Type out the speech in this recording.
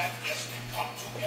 that is the